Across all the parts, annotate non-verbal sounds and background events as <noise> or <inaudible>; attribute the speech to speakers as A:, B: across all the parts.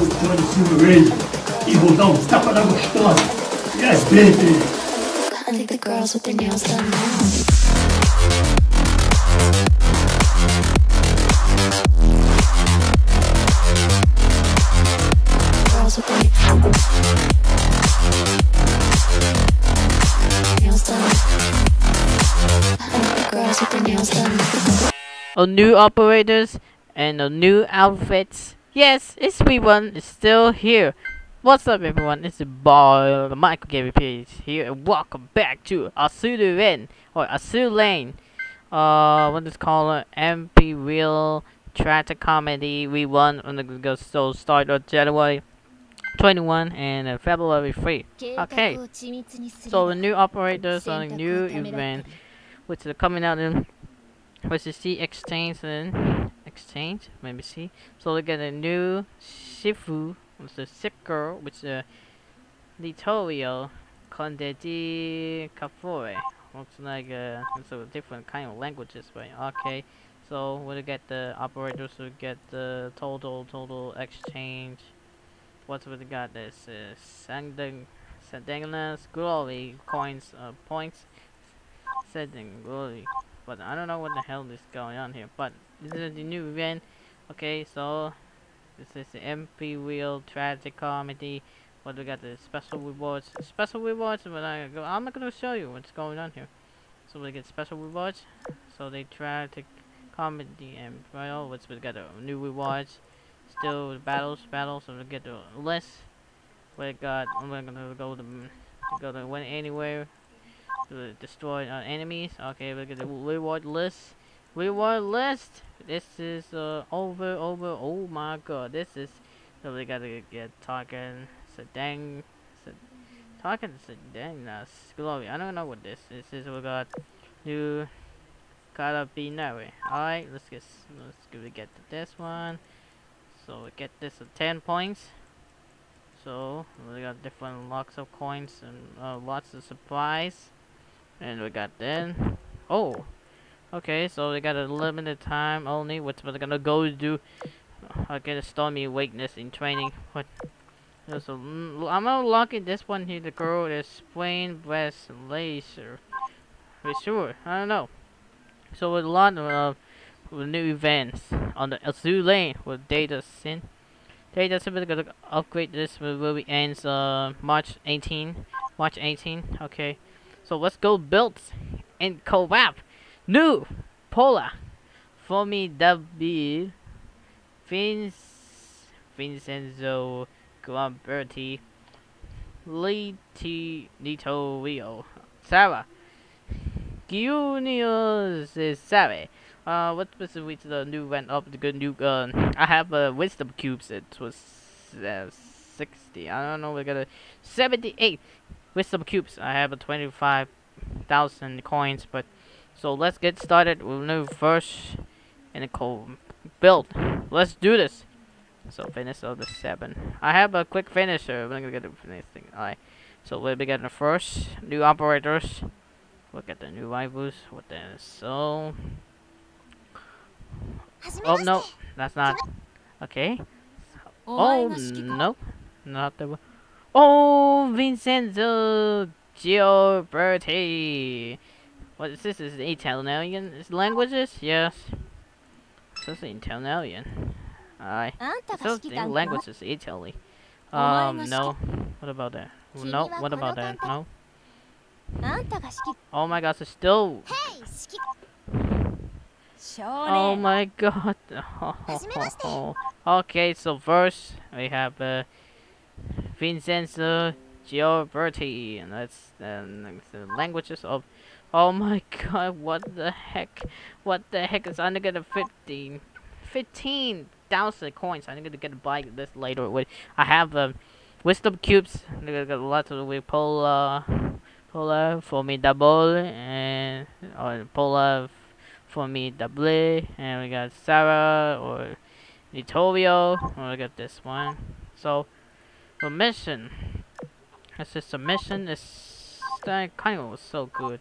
A: Silver e vou dar um tapa na gostosa. Yes, baby!
B: I think the girls with nails
C: a new operators and a new outfits. Yes, it's V1 is still here. What's up everyone, it's the boy, the Michael Gaming PH here and welcome back to Asuru Ren, or Azur Lane. Uh, what is called an Empyreal Tragic Comedy V1 on the go so start on January 21 and uh, February 3. Okay, so the new operators on a new event which is coming out in which is the exchange exchange Let me see so we get a new shifu is a sick girl which is a Littorio Conte di Cavour looks like uh, it's a different kind of languages but okay. So we'll get the operators to get the total total exchange. What we got this uh, Sandang glory coins uh, points. Setting glory but I don't know what the hell is going on here. But this is the new event. Okay, so this is the MP Wheel Tragic Comedy. What we got the special rewards. Special rewards, but I go I'm not gonna show you what's going on here. So we get special rewards. So they tragic comedy and royal, which we got the new rewards. Still battles, battles, so we get the list. We got I'm not gonna go to go to win anywhere destroy uh, enemies. Okay, look at the reward list. Reward list. This is uh over over. Oh my god, this is. So we gotta get talking Sedang, talking Sedang. Uh, glory. I don't know what this. Is. This is we got new Carabiniere. All right, let's get let's get to this one. So we get this at 10 points. So we got different lots of coins and uh, lots of supplies. And we got then. Oh. Okay, so we got a limited time only. What's gonna go do? I get a stormy weakness in training. What? I'm unlocking this one here. The girl is plain breast laser. For sure. I don't know. So with a lot of uh, new events on the Azur Lane with Data Sin. Data Sin gonna upgrade this movie ends uh March 18. March 18. Okay. So let's go build and collab. New Pola Formidable Vince Vincenzo Gioberti Liti Nito Rio Sarah is Sarah. Uh, what's specifically to the new went up the good new gun? I have a uh, wisdom cubes. It was uh, 60. I don't know. We're gonna 78 with some cubes. I have a 25,000 coins, but so let's get started. We'll move first in a cold build. Let's do this. So finish all the seven. I have a quick finisher. We're gonna get the finish. Alright. So we'll begin the first new operators. Look at the new rivals. What the so Oh no, that's not okay. Oh no, not the one. Oh, Vincenzo Gioberti. What is this? Is it Italian languages? Yes. This is Italian. Aye. So the language is Italy. Um, no. What about that? No. What about that? No. Oh my gosh, it's still. Oh my god. <laughs> okay, so first we have uh, Vincenzo Gioberti, and that's um, the languages of. Oh my <laughs> god, what the heck? What the heck is I'm gonna 15 15,000 coins. I'm gonna get a buy this later. With I have um, wisdom cubes. I'm gonna get lots of with Pola, Pola for me double, and or Pola for me double, and we got Sarah or Vittorio. Oh, we got this one. So. The mission. It's just a mission. It's that kind of was so good.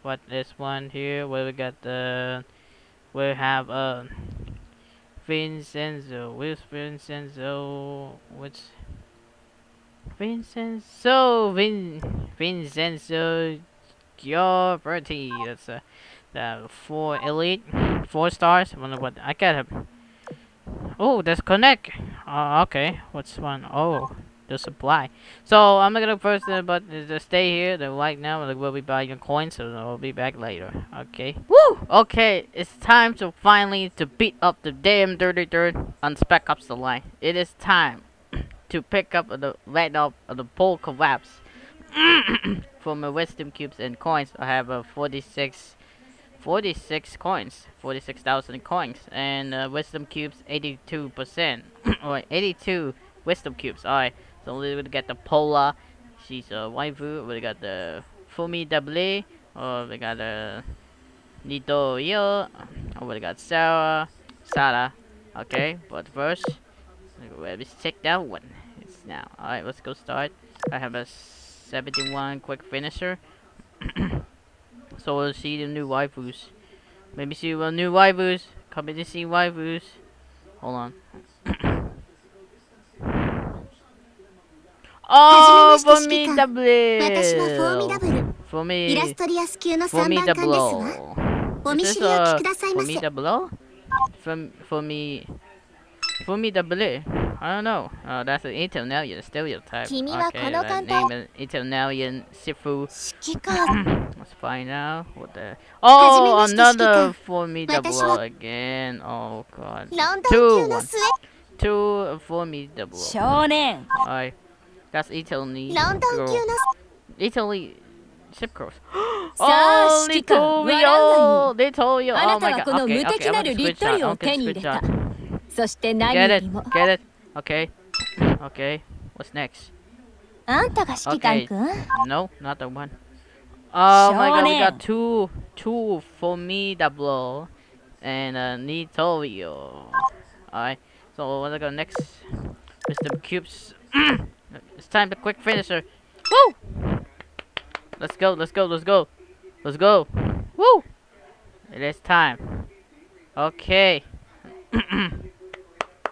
C: What this one here? Where we got the we have uh Vincenzo. Where's Vincenzo? What's Vincenzo? Vin Vincenzo Gioberti. That's uh, the four elite, four stars. I wonder what I got. Oh, there's connect. Uh, okay, what's one? Oh, the supply. So I'm gonna first, uh, but just stay here. The right now, like, we'll be buying coins, so I'll be back later. Okay. Woo! Okay, it's time to finally to beat up the damn dirty dirt on Spec Ops the line. It is time <clears throat> to pick up the right up the pole collapse <clears throat> for my wisdom cubes and coins. I have a 46. 46 coins, 46,000 coins, and uh, wisdom cubes 82%, <coughs> or 82 wisdom cubes. Alright, so we will get the Pola, she's a waifu, we got the Fumi Double, or we got the Nito Yo, or we got Sarah, Sarah, okay, but first, let's check that one. It's now. Alright, let's go start. I have a 71 quick finisher. <coughs> So we'll see the new waifus. Maybe see the new waifus. Come in to see waifus. Hold on. <coughs> oh, for me
D: the blow.
C: For me. For me double.
D: blow.
C: Is this, for me double. blow? For me. Fumi I don't know. Oh, that's an Italian stereotype. Okay, that name is Italian Sifu. <clears throat> Let's find out what the. Oh, another Fumi
D: W
C: again. Oh god. Two one. Two
E: Fumi W.
C: Alright, that's Italy. Italy
E: zip codes. <gasps>
C: oh, Little
E: Yo! Little Yo!
C: Oh my god. Okay, okay, I'm gonna
E: switch out. I'm gonna switch
C: out.
E: そして何
C: Get
E: よ
C: it.
E: りも
C: Get it. Okay. Okay. What's next?
E: あんたが指揮官くん
C: No, not the one. Oh my god, we
E: Shonen.
C: got two, two for me double, and uh, Nitorio. Alright, so what I got next? Mr. Cubes. <clears throat> it's time to quick finisher. Woo! Let's go, let's go, let's go, let's go. Woo! It is time. Okay. <clears throat>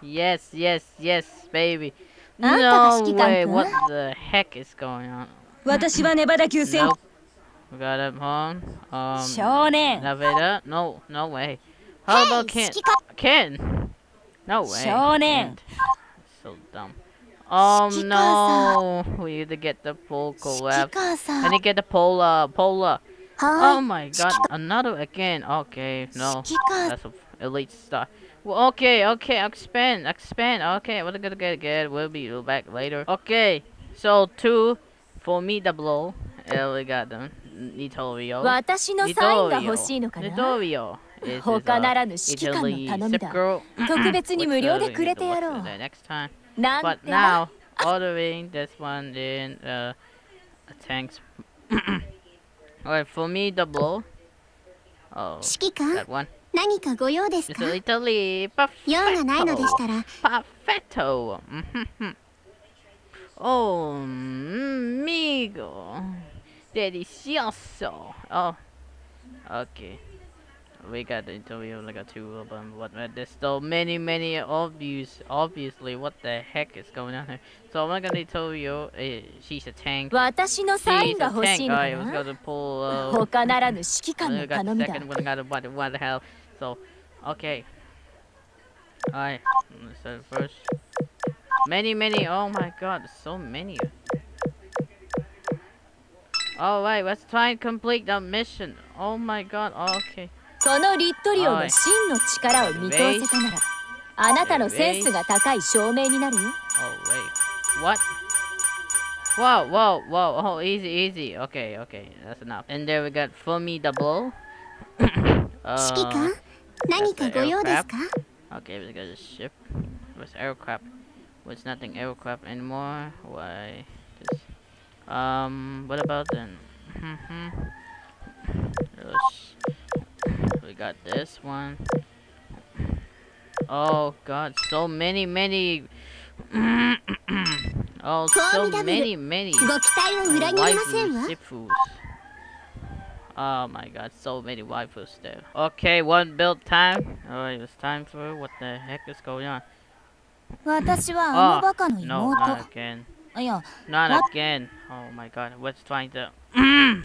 C: Yes, yes, yes, baby. No way, what the heck is going on? nope. We got him, home. Um, Nevada? No, no way. How about Ken? Ken? No way. Ken. So dumb. Oh no! We need to get the full collapse. I need to get the pola,
D: pola.
C: Oh my god, another again. Okay, no. That's an elite star. Well, okay, okay, expand, expand. Okay, we're gonna get get. We'll be back later. Okay, so two for me double. And we got them. Nitorio.
E: 私のサインが欲しいのかな
C: Nitorio. is- is,
E: 他な
C: uh,
E: らぬ指揮官の
C: Italy
E: 頼みだ
C: zip girl.
E: 特別に無料でくれてやろう
C: What's the next time?
E: なん
C: But
E: てな <laughs>
C: now, ordering this one in uh, tanks. <clears throat> Alright, for me double. Oh,
D: 指揮官
C: that one.
D: 何かご用ですか用がないのでし.たら
C: Perfecto. Mhm. oh, amigo. Delicioso. Oh, okay. We got the interview, like a two of them. What? uh, There's so many, many obvious. Obviously, what the heck is going on here? So I'm gonna tell you, uh, she's a tank.
E: 私のサインが欲し.いのかな.
C: Uh,
E: 他ならぬ指揮官の頼みだ
C: second one. Got what? What the hell? So, okay. Alright. So first, many, many. Oh my God, so many. Alright, let's try and complete the mission. Oh my God. Okay.
E: このリットリオの真の力を見通せたならあなたのセンスが高い証明になるよ
C: Oh wait. What? Whoa, whoa, whoa. Oh, easy, easy. Okay, okay. That's enough. And there we got Fumi double. <coughs>
D: 指揮官
C: uh,
D: aircraft.
C: Okay, we got a ship Was aircraft. Was nothing aircraft anymore. Why? This. Um, what about then? Mm-hmm. we got this one. Oh god, so many, many. <clears throat> oh, so many, many. Waifu, Oh my god, so many waifus there. Okay, one build time. Oh, alright, it's time for what the heck is going on?
E: Oh,
C: no, not again. Not again. Oh my god, what's trying to... Mm.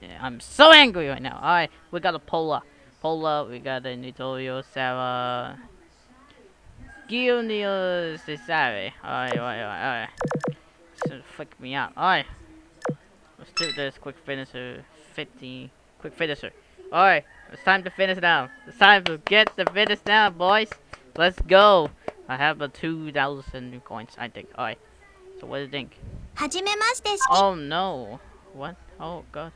C: yeah, I'm so angry right now. Alright, we got a Pola. Pola, we got a Nitorio, Sarah... Gionio Cesare. Alright, alright, alright, alright. This is freak me out. Alright. Let's do this quick finisher. 50. Quick finisher. Alright, it's time to finish now. It's time to get the finish down, boys. Let's go. I have a 2,000 new coins, I think. Alright. So what do you think? Oh no. What? Oh god.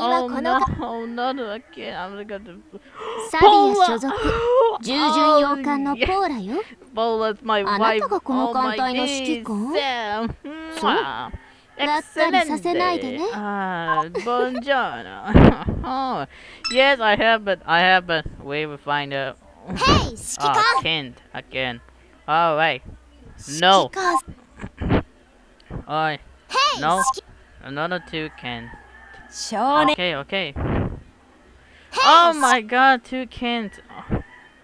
C: Oh, <laughs>
D: oh
C: no, oh no, again. I'm gonna... Pola! <laughs> Oh,
D: yeah.
C: Pola's my wife. Oh my
D: god,
C: Sam.
D: そう
C: Mwah.
D: がっかりさせないでね
C: Excelente. Ah, buongiorno. <laughs> <laughs> oh, yes, I have, but I have, but we will find out.
D: ヘ<laughs> イ指揮
C: Ah,
D: 官
C: Kent again. All right.
D: 指
C: No.
D: 揮官
C: All right.
D: ヘイ
C: No.
D: 指揮
C: Another two Kent.
E: 少年
C: Okay, okay. Oh my god, two Kent.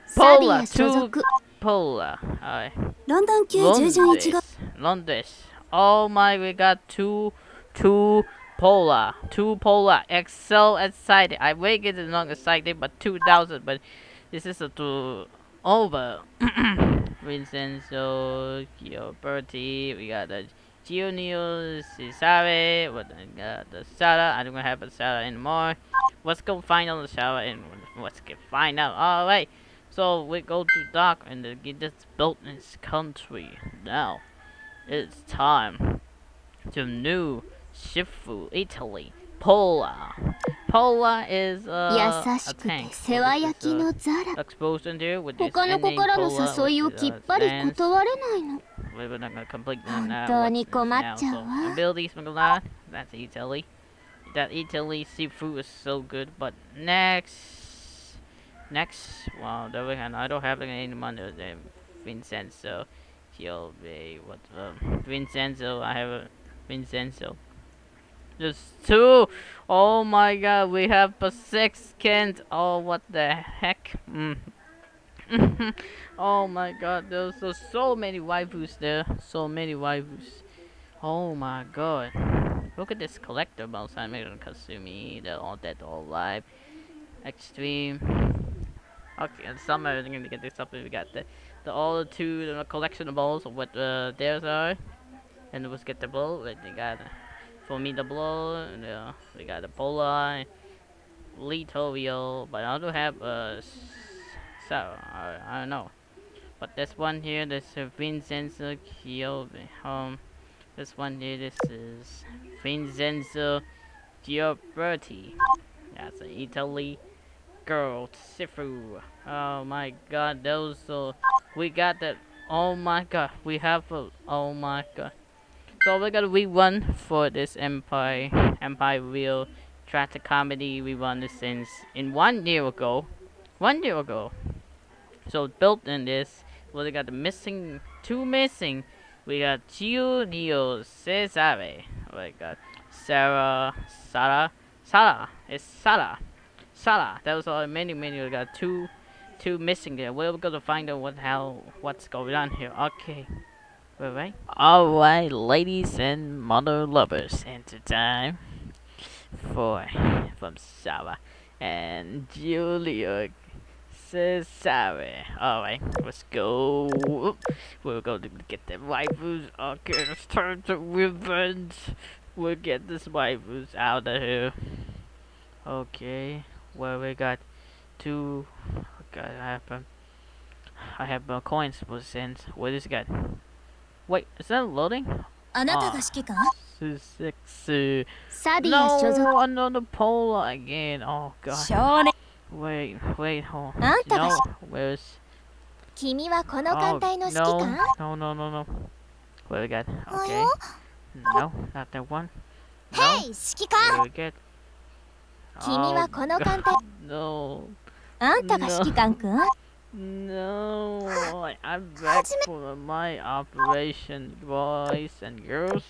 D: サディ
C: Pola,
D: ア所
C: two
D: 属
C: Pola. Alright.
D: ロンドン級従順1号
C: Londres. Londres. Oh my, we got two, two Pola. Two Pola. Excel excited. I make it not excited, but 2000. But this is a two over. <coughs> Vincenzo, Gioberti. We got the Junior, Cesare. I got the Sara. I don't have a Sara anymore. Let's go find out the Sara and let's get find out. Alright. So we go to dock and get this built in this country. Now it's time to new Shifu, Italy. Pola. Pola is uh,
D: 優
C: a
D: しくて
C: tank.
D: 世話焼き
C: This is,
D: のザラ
C: uh, exposed in here with this
D: 他の子
C: ending
D: からの
C: Pola,
D: 誘いを
C: which
D: き
C: is,
D: っ
C: uh,
D: ぱり
C: stands
D: 断れないの
C: we're not gonna complete that
D: 本
C: now.
D: 当に
C: What's this
D: 困っ
C: now?
D: ちゃう
C: So,
D: わ
C: abilities Mangala, that's Italy. That Italy seafood is so good, but next, next, well, the other hand, I don't have any money than Vincenzo. He'll what? Um, Vincenzo, I have a Vincenzo. Just two. Oh my God, we have a six Kent. Oh, what the heck? Mm. <laughs> oh my god, there's so, so many waifus there. So many waifus. Oh my god. Look at this collector mouse I made on Kasumi. They're all dead, all alive. Extreme. Okay, and some are gonna get this up. We got the, the all the two the collectionables of what uh, theirs are. And let's get the blow. Wait, they got for me the blow. And, uh, we got the Pola. Litovio, but I don't have uh, so I, I don't know. But this one here, this is Vincenzo Giovi. Um, this one here, this is Vincenzo Gioberti. That's an Italy girl, Sifu. Oh my God, those we got that. Oh my God, we have a. Oh my God. So oh we got a rerun for this Empire Empire Real Tragic Comedy. We run this since in one year ago. One year ago. So built in this, well, they got the missing, two missing. We got Giulio Cesare. Oh my god. Sarah, Sarah, Sarah. It's Sarah. Sarah. That was our many, many. We got two, two missing there. We're gonna find out what how what's going on here. Okay. Alright. Alright, ladies and mother lovers. Enter time for from Sarah and Julia Cesare. Alright, let's go. We're going to get the waifus. Okay, it's time to revenge. We'll get this waifus out of here. Okay, well we got two. Okay, I have um, I have uh, coins for send. What is it got? Wait, is that loading?
E: あなたが指揮官
C: Six.
D: サディア所属
C: No, another polar again. Oh god.
E: 少年
C: Wait, wait, hold.
D: あんたが
C: No,
D: し
C: where's
D: 君はこの
C: oh,
D: 艦隊の指揮
C: no,
D: 官
C: no, no, no, no. What we got?
D: お
C: Okay.
D: よ
C: No, not that one.
D: ヘ
C: No.
D: イ指揮官
C: What we get?
D: 君は
C: Oh,
D: この艦隊
C: no, <laughs>
E: あんたが指揮官くん
C: no. I'm back for my operation, boys and girls.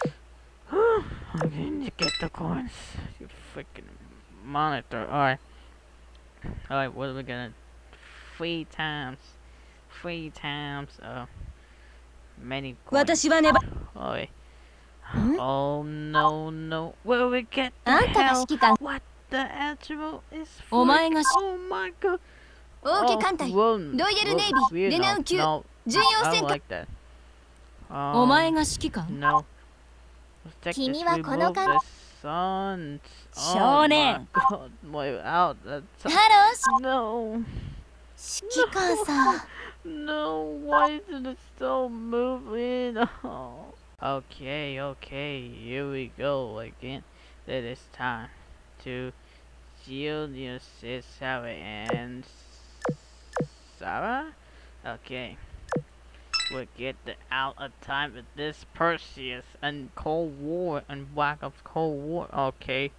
C: <sighs> I need to get the coins. You freaking monitor. Alright. Alright, what are we gonna three times three times uh many coins.
E: 私はねば
C: Alright. Oh no no where we get the hell what the actual is
E: お前がし
C: Oh my god
E: 王家艦隊
C: Oh,
E: ロイヤルネイビーレナウン級巡洋戦艦
C: like that
E: お前
C: Um,
E: が指揮官
C: No.
D: 君はこの艦.
E: 少年
C: Oh my god, out. That's
D: ハロー
C: no.
D: 指揮官さん
C: No, why did it still move in? Oh. Okay, okay, here we go again. It is time to shield your sis Sarah and Sarah? Okay. We'll get the out of time with this Perseus and Cold War and Black Ops Cold War. Okay.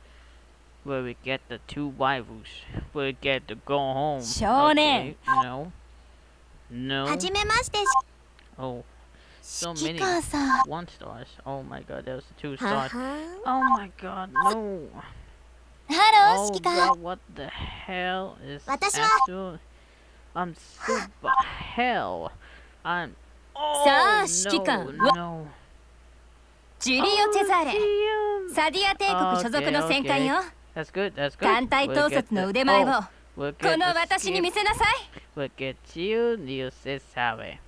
C: Where we get the two rivals. We'll get to go home.
E: Shonen.
C: Okay. No. No. Oh. so
D: 指
C: many
D: 揮官さん
C: one stars. Oh my god, that was two
D: は
C: stars.
D: は
C: Oh my god, no.
D: ハロー
C: Oh
D: 指揮官
C: god, what the hell is
D: 私は
C: actual? I'm super hell. I'm. Oh,
E: さあ指揮官
C: no, no.
E: ジュリオ・チェザーレ
C: Oh,
E: サディア帝国所属の戦艦よ
C: That's good, that's good.
E: 艦隊
C: We'll
E: 統
C: get
E: 率の
C: the-
E: 腕前を
C: oh, we'll
E: こ
C: get
E: の
C: the
E: 私に
C: skip-
E: 見せなさい
C: We'll get you, you sis Harry.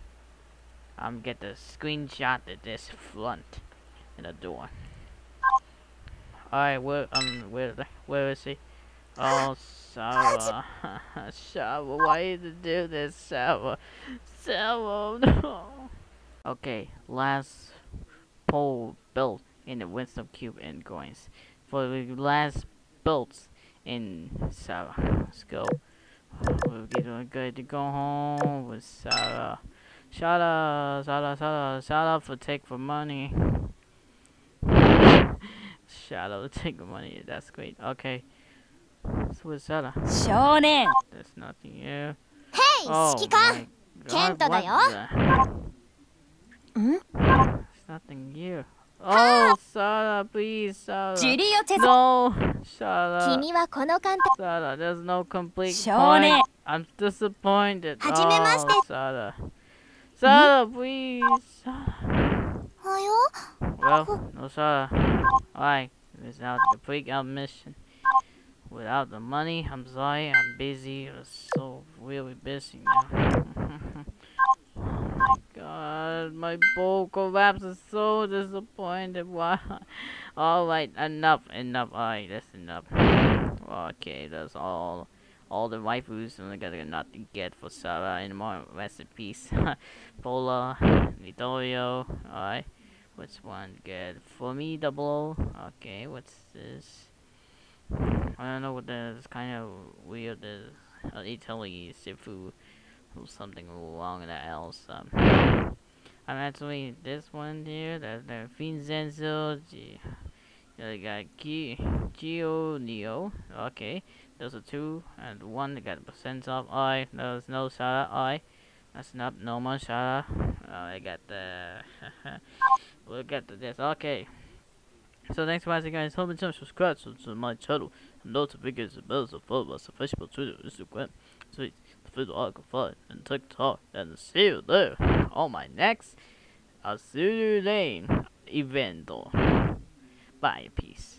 C: I'm get the screenshot of this front in the door. Alright, where um where where is he? Oh Sarah <laughs> Sarah, why did you do this, Sarah? Sarah no Okay, last pole built in the Winston Cube and coins. For the last built in Sarah. Let's go. We're good to go home with Sarah. Shut up, shut up, shut up, shut up for take for money. shut up, take money, that's great. Okay. So what's that?
E: Uh? Shonen!
C: There's nothing here.
D: Hey,
C: oh, Shikikan!
D: Kento
C: da
D: yo!
C: Hmm? nothing here. Oh, Sara, please,
E: Sara.
C: No,
D: Sara.
C: Sara, there's no complete point. I'm disappointed. Oh, Sara. Sarah, mm-hmm. please.
D: はよ
C: Well, no Sarah. Alright, it's now the complete out mission. Without the money, I'm sorry, I'm busy. I'm so really busy now. <laughs> oh my god, my bowl collapses. So disappointed. Why? <laughs> Alright, enough, enough. Alright, that's enough. Okay, that's all. All the waifus and I got nothing to not get for Sarah anymore. Rest in peace. <laughs> Pola, Midoriyo. Alright. Which one good? For me, double. Okay, what's this? I don't know what that is. Kind of weird. This uh, Italy Sifu something along that else. Um, I'm actually this one here. That the Vincenzo. G. I got Ki Gio Neo. Okay, those a two and one. That got percent off. I there's no Shara. I. That's not no more Shara. Uh, I got the. <laughs> we'll get to this. Okay. So thanks for watching guys. Hope you subscribe to, to my channel. And notifications and bells are follow us on Facebook, Twitter, Instagram, Tweet, Facebook, Archive, and TikTok. And see you there on my next Azur Lane event. Bye, peace.